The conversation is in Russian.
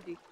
воды.